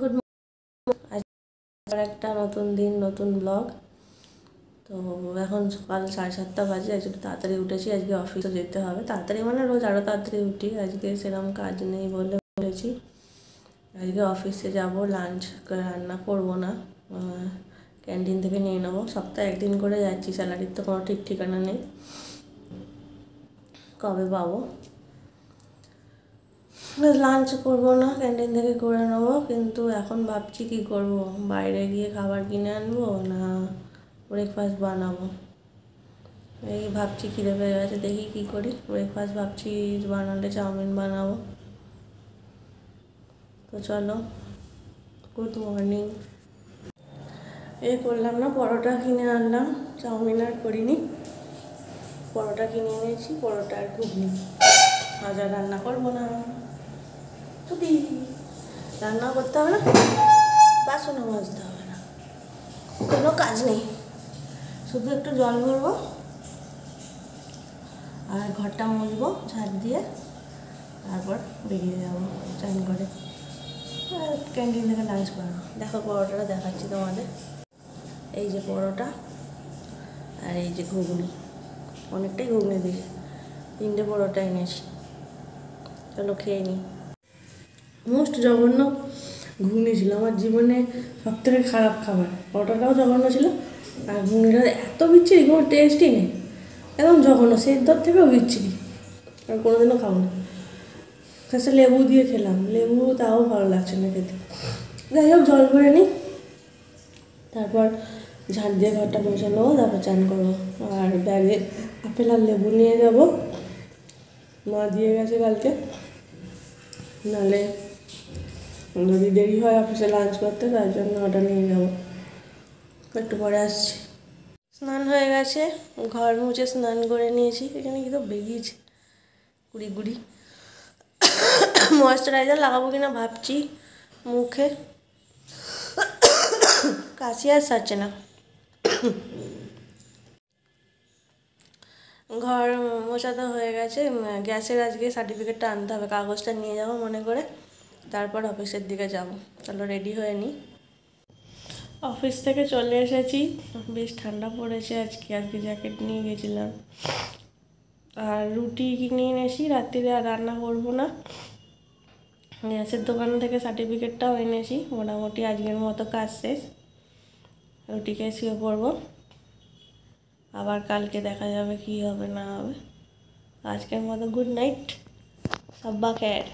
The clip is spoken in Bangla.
গুড আজ একটা নতুন দিন, নতুন ব্লগ তো এখন সকাল সাড়ে সাতটা বাজে, আজকে তাড়াতাড়ি উঠেছি, আজকে অফিসে যেতে হবে। তাড়াতাড়ি মানে রোজ আরও তাড়াতাড়ি উঠি, আজকে সেরকম কাজ নেই বলে বলেছি। আজকে অফিসে যাব লাঞ্চ রান্না করব না ক্যান্টিন থেকে নিয়ে নেব। সপ্তাহে একদিন করে যাচ্ছি স্যালারির তো কোনো ঠিক ঠিকানা নেই। কবে পাবো? লাঞ্চ করব না, ক্যান্টিন থেকে করে নেব, কিন্তু এখন ভাবছি কি করব? বাইরে গিয়ে খাবার কিনে আনব না ব্রেকফাস্ট বানাবো? এই ভাবছি খিদে পেয়ে গেছে, দেখি কী করি। ব্রেকফাস্ট ভাবছি বানালে চাউমিন বানাবো। তো চলো গুড মর্নিং এই করলাম না, পরোটা কিনে আনলাম, চাউমিন আর করিনি। পরোটা কিনে এনেছি, পরোটা আর ঘুগনি। হাজার রান্না করব না। ছুটি রান্না করতে হবে না বাসনও মাজতে হবে না। কোনো কাজ নেই। শুধু একটু জল ভরবো আর ঘরটা মুছবো ঝাড় দিয়ে। তারপর বেরিয়ে যাব চান করে। আর ক্যান্টিন থেকে লাঞ্চ করানো দেখো পরোটাটা দেখাচ্ছি তোমাদের। এই যে পরোটা আর এই যে ঘুগনি। অনেকটাই ঘুগনি দিয়েছি তিনটে পরোটা এনেছি। চলো খেয়ে নিই মোস্ট জঘন্য ঘুগনি ছিল। আমার জীবনে সব থেকে খারাপ খাবার। পরোটাটাও জঘন্য ছিল আর ঘুগনিটা এত বিচ্ছিরি, কোনো টেস্টই নেই। একদম জঘন্য, সেদ্ধর থেকেও বিচ্ছিরি। আর কোনোদিনও খাব না। কাছে লেবু দিয়ে খেলাম। লেবু তাও ভালো লাগছে না খেতে। যাই হোক, জল ভরে নিই। তারপর ঝাঁট দিয়ে ঘরটা মুছে নেব, তারপর চান করব। আর ব্যাগে আপেল আর লেবু নিয়ে যাব। মা দিয়ে গেছে কালকে। নাহলে যদি দেরি হয় অফিসে লাঞ্চ করতে, তার জন্য ওটা নিয়ে যাব একটু পরে আসছি। স্নান হয়ে গেছে, ঘর মুছে স্নান করে নিয়েছি। এখানে কি তো বেরিয়েছে? কুড়ি কুড়ি ময়েশ্চারাইজার লাগাবো কিনা ভাবছি, মুখে। কাশি আর সারছে না। ঘর মোছা তো হয়ে গেছে গ্যাসের আজকে সার্টিফিকেটটা আনতে হবে, কাগজটা নিয়ে যাব মনে করে। তারপর অফিসের দিকে যাব। চলো রেডি হয়ে নিই অফিস থেকে চলে এসেছি। বেশ ঠান্ডা পড়েছে আজকে আজকে জ্যাকেট নিয়ে গেছিলাম। আর রুটি কিনে এনেছি? রাত্রিরে আর রান্না করব না। গ্যাসের দোকান থেকে সার্টিফিকেটটাও এনেছি। মোটামুটি আজকের মতো কাজ শেষ। রুটি খেয়ে শুয়ে পড়ব। আবার কালকে দেখা যাবে কি হবে, না হবে। আজকের মতো গুড নাইট সাব্বা খ্যার